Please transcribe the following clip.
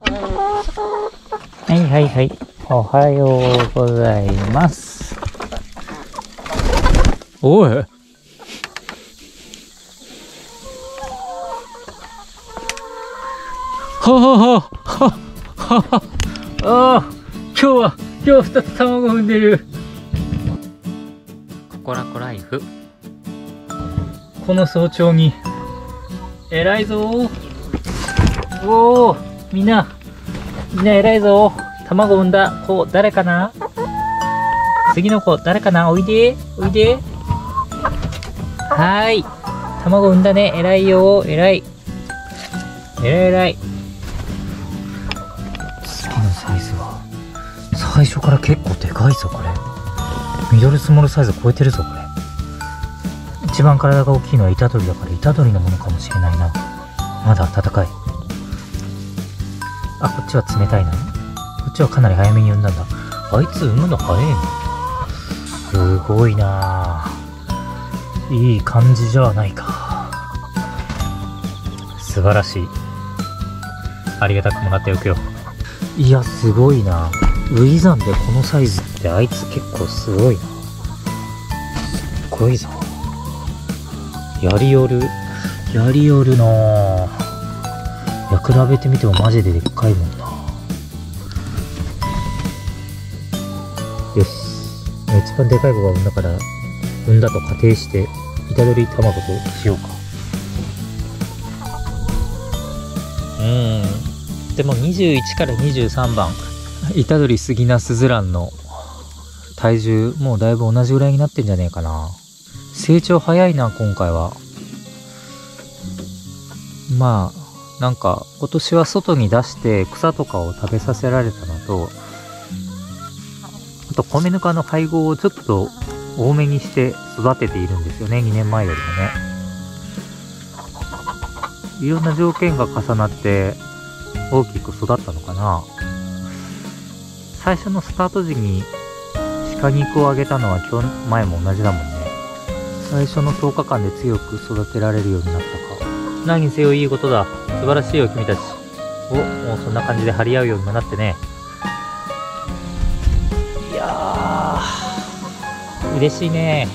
はいはいはい。おはようございます。おい。ははははははああ今日は今日二つ卵産んでるココラコライフこの早朝に偉いぞおおみんなみんな偉いぞ。卵産んだ子誰かな？次の子誰かな？おいで。おいで。はーい。卵産んだね。偉いよ。偉い。偉い偉い。次のサイズは。最初から結構でかいぞこれ。ミドルスモールサイズ超えてるぞこれ。一番体が大きいのはイタドリだからイタドリのものかもしれないな。まだ暖かい。あこっちは冷たいな。こっちはかなり早めに産んだんだ。あいつ産むの早いのすごいな。いい感じじゃないか。素晴らしい。ありがたくもらっておくよ。いやすごいな。ウイザンでこのサイズってあいつ結構すごいな。すっごいぞ。やりよる。やりよるなぁいや比べてみてもマジででっかいもんな。よし。一番でかい子が産んだから産んだと仮定して虎取卵としようか。うん。でも21から23番。虎取杉名スズランの体重もうだいぶ同じぐらいになってんじゃねえかな。成長早いな今回は。まあなんか今年は外に出して草とかを食べさせられたのとあと米ぬかの配合をちょっと多めにして育てているんですよね2年前よりもね。いろんな条件が重なって大きく育ったのかな。最初のスタート時に鹿肉をあげたのは今日前も同じだもんね。最初の10日間で強く育てられるようになったか。何にせよいいことだ。素晴らしいよ君たち。おもうそんな感じで張り合うようにもなってね。いやー。嬉しいね